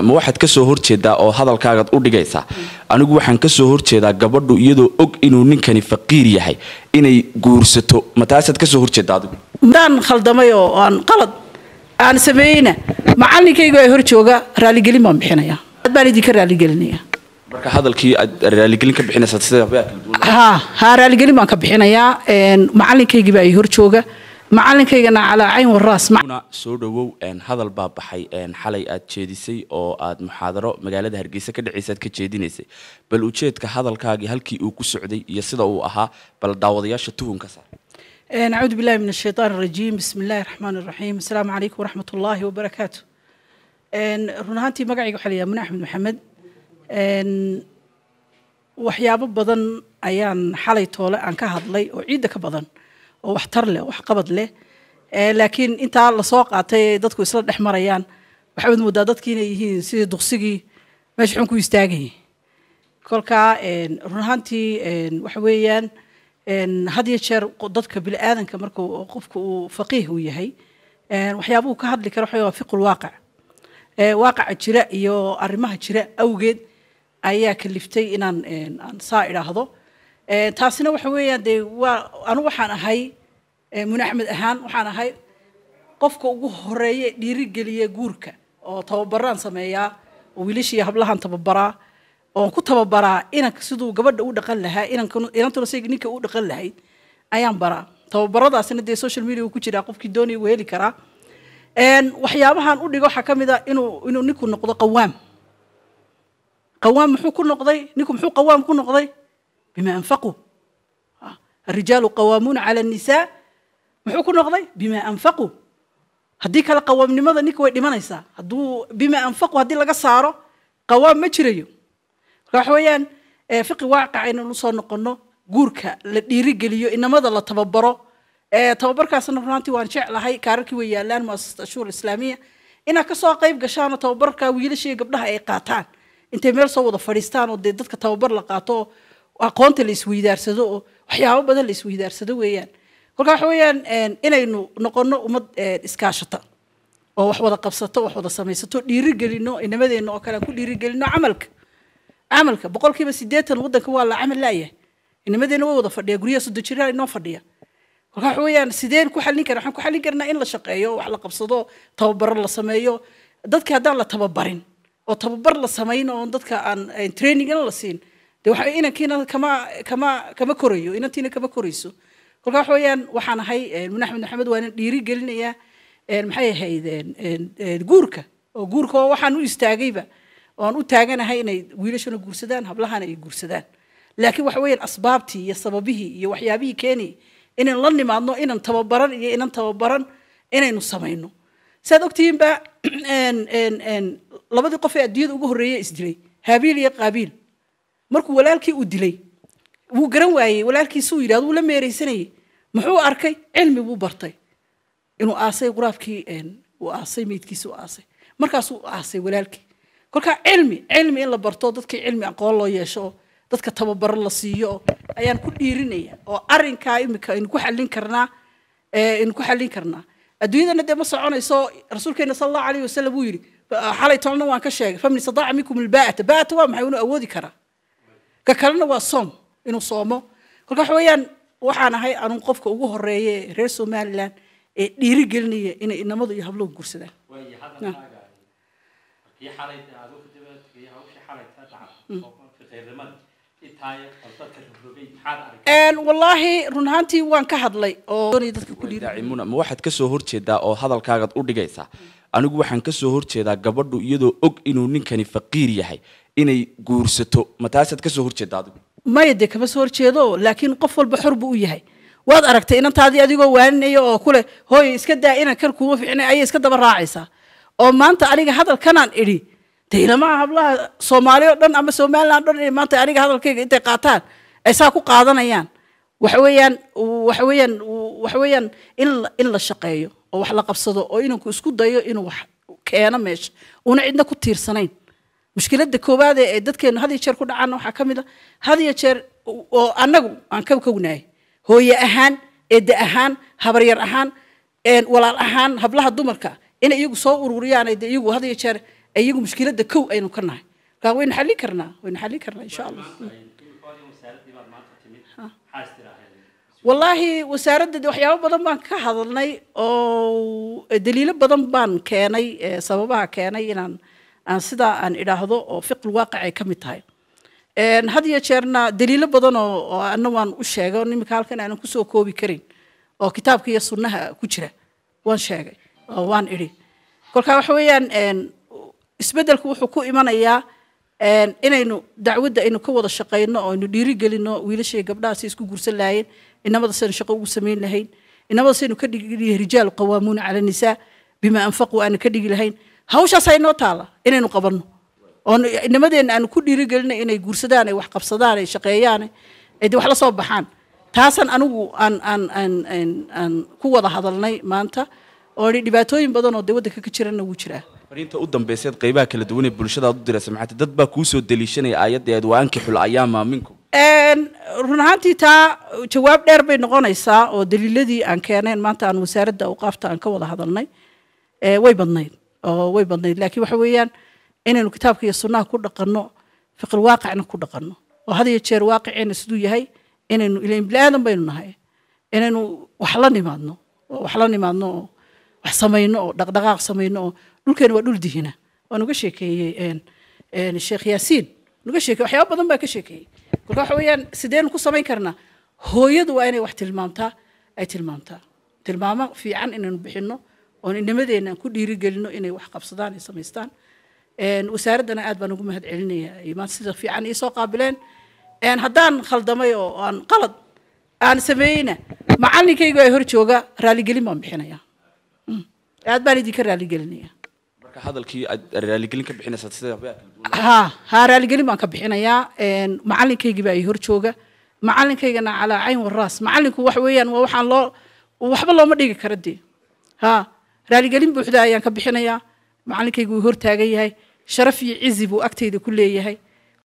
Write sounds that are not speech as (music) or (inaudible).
ma waxaad ka soo horjeedaa oo hadalkaagaad u dhigaysaa? Anigu waxaan ka soo horjeedaa gabadhu iyadoo og inuu ninkani faqiir yahay inay guursato. Ma taasaad ka soo horjeedaa adigu? Daan khaldamay oo aan qalad aan sameeyeyna. Macallinkaygu ay hor jooga raaligelin baan bixinaya ad baan idinka raaligelinaya marka hadalkii aad raaligelin ka bixinaysaa sida ha raaligelin baan ka bixinayaa. Macallinkaygii baa ay hor jooga macalinkaygana calaa cayn waraassoo dhowow hadal baa baxay xalay aad jeedisay oo aad muxaadaro magaalada hargeysa ka dhaceysa ka jeedinaysay. Bal ujeedka hadalkaagii halkii uu ku socday iyo sida uu ahaa bal daawadayaasha tuhunka saar. Acuudu billahi min ashaytaan rajiim. Bismi illaahi raxmaan iraxiim asalaamu calaykum waraxmat ullaahi wabarakaatu run ahaantii magacayga waxaa layaha mune axmed maxamed. Waxyaabo badan ayaan xalay toole aan ka hadlay oo ciidda ka badan oo waxtar leh oo waxqabad leh. Laakiin intaa la soo qaatay dadku isla dhex marayaan. Waxaad moodaa dadkii inay yihiin sidii duksigii meesha xun ku istaagayay kolkaa run ahaantii waxa weeyaan had iyo jeer dadka bini'aadanka marka qofka uu faqiih uu yahay waxyaabuhu ka hadli kara waxa waa fiqul waaqic waaqaca jira iyo arrimaha jira awgeed ayaa kaliftay inaan aan saa idhaahdo taasina waxa weeyaan dee waa anu waxaan ahay mune axmed ahaan waxaan ahay qofka ugu horeeye dhiirigeliya guurka oo tababaraan sameeyaa oo wiilashiiyo hablahan tababaraa oon ku tababaraa inanka siduu gabadha u dhaqan lahaa inantuna say ninka u dhaqan lahayd ayaan baraa. Tababaradaasina dee social media ku jiraa qofkii doonaya wuu heli karaa. Waxyaabahan u dhigo waxaa ka mid a inuu inuu ninku noqdo qawaam. Qawaam muxuu ku noqday? Ninku muxuu qawaam ku noqday bima anfaquu arijaalu ah, qawaamuuna cala annisaa. Muxuu ku noqday? Bima anfaquu haddii kale qawaamnimada ninka way dhimanaysaa. Hadduu bima anfaquu haddii laga saaro qawaam ma jirayo. Marka waxa weeyaan fiqi waaqica inaan u soo noqono guurka la dhiirigeliyo inamada la tababaro. Tababarkaasna runantii waan jeclahay kaararkii way yaalaan muasasata ashuur islaamiya. Inaad ka soo qayb gashaanoo tababarka wiilasha iyo gabdhaha ay qaataan. Intay meel soo wada fadhiistaan oo dee dadka aqoonta la isweydaarsado oo waxyaabo badan la isweydaarsado weeyaan. Kolka waxa weeyaan inaynu noqono ummad iskaashata oo wax wada qabsato wax wada samaysato dhiirigelino inamadeenna oo kale aan ku dhiirigelino camalka. Camalka boqolkiiba sideetan waddanka waa la camal laayahay. Inamadeenna way wada fadhiya guryaha soddon jiraa inoo fadhiya. Kolka waxa weeyaan sideen ku xallin karna waxaan ku xallin karnaa in la shaqeeyo wax la qabsado tababaro la sameeyo. Dadka haddaan la tababarin oo tababar la samayn oo dadka aan trainingna la siin de waxa inankiina kama kama kama korayo inantiina kama korayso kolka waxa weeyaan waxaan ahay mune axmed maxamed waana dhiiri gelinayaa maxay ahayd guurka. Oo guurka oo waxaan u istaagayba oan u taaganahay inay wiilashana guursadaan hablahana ay guursadaan. Laakiin waxa weeyaan asbaabtii iyo sababihii iyo waxyaabihii keenayay inaynu la nimaadno inan tababaran iyo inan tababaran inaynu samayno. Saad ogtihiinba (clears throat) labadii qof ee adduunyada ugu horreeye isdilay haabiil iyo qaabiil markuu walaalkii uu dilay wuu garan waayey walaalkiisuu yidhahdo wuu la meeraysanayey muxuu arkay cilmi buu bartay. Inuu aasay quraafkii uu aasay meydkiisi u aasay. Markaasuu aasay walaalkii. Kolkaa cilmi cilmi in la barto dadkii cilmi aqoon loo yeesho dadka tababaro la siiyo ayaan ku dhiirinaya oo arinkaa imika aynu ku xallin karnaa aynu ku xallin karnaa. Adduunyadana dee ma soconayso rasuulkeena sala allahu alayhi wasalam wuu yidhi xalay tolna waan ka sheegay famin istadaaca minkum ilbaa'ata baa'ata waa maxay? Inuu awoodi karaa ka kalena waa soom inuu soomo. Kolka waxa weeyaan waxaan ahay anuu qofka ugu horreeya ee reer somaliland ee dhiiri gelinaya inay inamadu iyo habluhu guursadaan. Wallaahi run ahaantii waan ka hadlay oo dadka ku dhiiri daacimuna. Ma waxaad ka soo horjeedaa oo hadalkaagaad u dhigaysaa anigu waxaan ka soo horjeedaa gabadhu iyadoo og inuu ninkani faqiir yahay inay guursato. Ma taasaad ka soo horjeedaa adigu maya dee kama soo horjeedo laakiin qof walba xor buu u yahay. Waad aragtay inantaadii adigoo waaninaya oo kule hooy iska daa inan kan kuuma ficnay ayay iska daba raacaysaa. Oo maanta aniga hadalkanaan idhi dee ilamaha hablaha soomaali oo dhan ama somaliland o dhan maanta aniga hadalkayga intay qaataan ay saa ku qaadanayaan. Waxa weeyaan waxa weeyaan waxa weeyaan in la shaqeeyo oo wax la qabsado oo inanku isku dayo inuu wax keeno meesha una cidna ku tiirsanayn mushkiladda koowaad ee dadkeenu had iyo jeer ku dhacana waxaa ka mid a had iyo jeer oo annagu aan ka kognahay hooye ahaan eedda ahaan habaryar ahaan walaal ahaan hablaha dumarka inay iyagu soo ururiyaan de iyagu had iyo jeer ee iyagu mushkiladda kow aynu ka nahay marka waynu xallin karnaa waynu xallin karnaa insha allah wallaahi wasaaradda waxyaabo badan baan ka hadalnay oo daliilo badan baan keenay ee sababaha keenay inaan aan sidaa aan idhaahdo oo fiqil waaqic ay ka mid tahay. Had iyo jeerna daliilo badan oo ana waan u sheegay oo halkan aanan ku soo koobi karin oo kitaabka iyo sunnaha ku jira waan sheegay oo waan idhi. Kolka waxa weeyaan isbeddelku wuxuu ku imanayaa inaynu dacwadda aynu ka wada shaqayno oo aynu dhiirigelino wiilasha iyo gabdhaha si isku guursan lahaayeen inamada saynu shaqo ugu samayn lahayn inamada saynu ka dhigi rijaalu qawaamuuna cala nisaa bima anfaquu aanu ka dhigi lahayn hawshaas aynoo taala inaynu qabanno oo inamadeenna aanu ku dhiirigelina inay guursadaan ay wax qabsadaan ay shaqeeyaan ay wax la soo baxaan taasaan anigu aan aan aan aan aan ku wada hadalnay maanta oo idhi dhibaatooyin badan oo de waddanka ka jirana wuu jiraa fariinta u dambayseed qaybaha kala duwan ee bulshada aad u diraysa maxaa tahay? dad baa kuu soo daliishanaya aayaddeed waa ankixul ayaama minkum Een, run ahaantii taa jawaab dheer bay noqonaysaa oo daliiladii aan keeneen maanta aan wasaaradda awqaafta aan ka wada hadalnay way badnayd oo way badnayd. Laakiin waxa weeyaan inaynu kitaabka iyo sunnaha ku dhaqanno fiqil waaqicna ku dhaqanno. Oo had jeer waaqiceenna siduu yahay inaynu ilayn bini aadan baynu nahay inaynu wax la nimaadno oo wax la nimaadno oo wax samayno oo dhaqdhaqaaq samayno oo dhulkeena waa dhul dihina. Waan uga sheekeeyey sheekh yaasiin. Nuga sheekey waxyaaba badan baa ka sheekeeyey kolka waxa weeyaan sideen ku samayn karnaa hooyadu waa inay wax tilmaamtaa ay tilmaamtaa. Tilmaamo fiican inaynu bixinno oon inamadeenna aan ku dhiirigelino inay wax qabsadaan ay samaystaan. Wasaaraddana aad baan ugu mahad celinayaa ay maanta sida fiican iisoo qaabileen. Een, haddaan khaldamay oo aan qalad aan sameeyeyna macallinkaygu ay hor jooga raaligelin baan bixinayaa. Mm. aad baan idinka raaligelinaya marka hadalkii aad raaligelin ka bixinaysaa sida waxbaa kala duwan ha ha raaligelin baan ka bixinayaa Een, macalinkaygii baa ay hor jooga macalinkaygana calaa cayn waraas macalinku wax weeyaan waa waxaan loo waxba looma dhigi kara dee ha raaligelin buuxda ayaan ka bixinayaa macalinkaygu wuu hor taagan yahay sharaf iyo cizi buu agtayda ku leeyahay